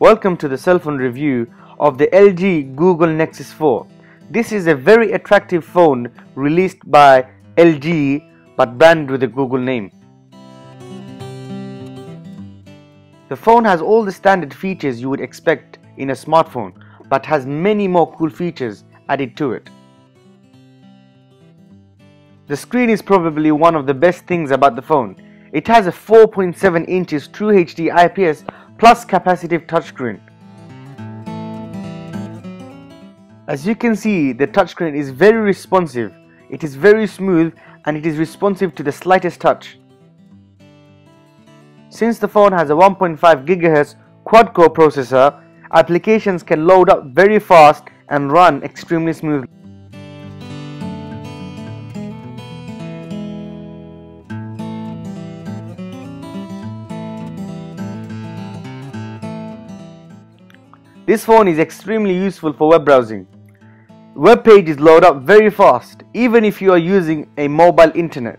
Welcome to the CellFawn review of the LG Google Nexus 4. This is a very attractive phone released by LG but branded with a Google name. The phone has all the standard features you would expect in a smartphone but has many more cool features added to it. The screen is probably one of the best things about the phone. It has a 4.7 inches True HD IPS plus capacitive touchscreen. As you can see, the touchscreen is very responsive, it is very smooth and it is responsive to the slightest touch. Since the phone has a 1.5 GHz quad-core processor, applications can load up very fast and run extremely smoothly. This phone is extremely useful for web browsing. Web pages load up very fast even if you are using a mobile internet.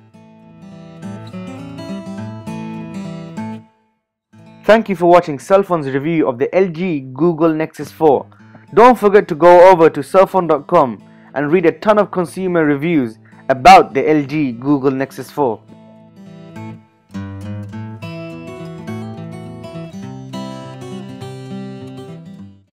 Thank you for watching CellFawn's review of the LG Google Nexus 4. Don't forget to go over to CellFawn.com and read a ton of consumer reviews about the LG Google Nexus 4.